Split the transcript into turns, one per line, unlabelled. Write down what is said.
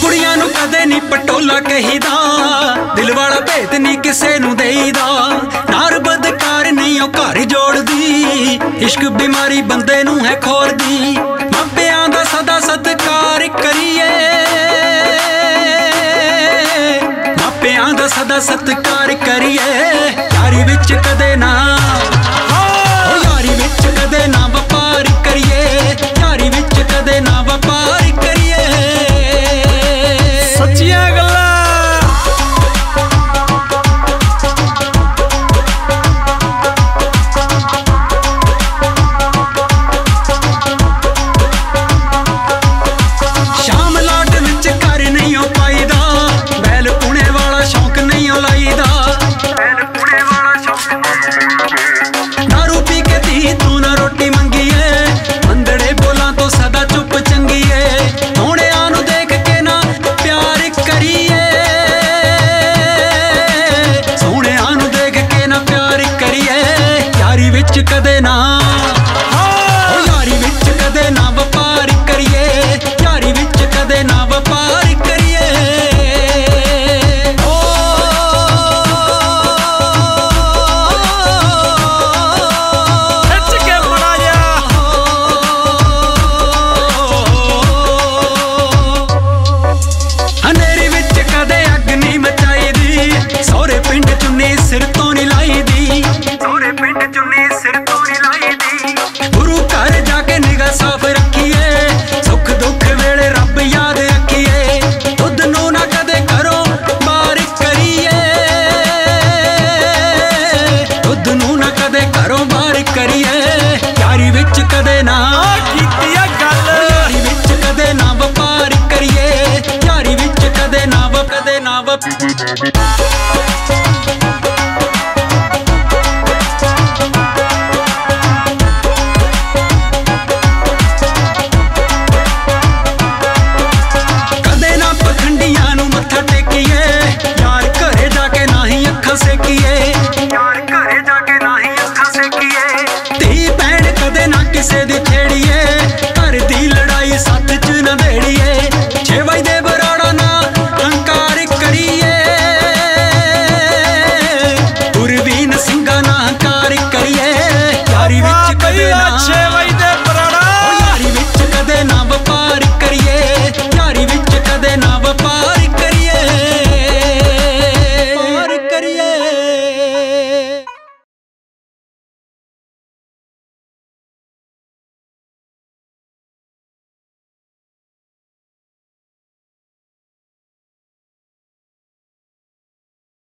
ਕੁੜੀਆਂ ਨੂੰ ਕਦੇ ਨਹੀਂ ਪਟੋਲਾ ਕਹੀਦਾ। ਦਿਲ ਵਾਲਾ ਭੇਦ ਨਹੀਂ ਕਿਸੇ ਨੂੰ ਦੇਈਦਾ। ਨਾਰ ਬਦਕਾਰ ਨਹੀਂ ਉਹ ਘਰ ਜੋੜਦੀ। ਇਸ਼ਕ ਬਿਮਾਰੀ ਬੰਦੇ ਨੂੰ ਹੈ ਖੋਰਦੀ। ਮਾਪਿਆਂ ਦਾ ਸਦਾ ਸਤਕਾਰ ਕਰੀਏ। ਮਾਪਿਆਂ ਦਾ ਸਦਾ ਸਤਕਾਰ ਕਰੀਏ। ਯਾਰੀ ਵਿੱਚ ਕਦੇ ਕਦੇ ਨਾ ਵਪ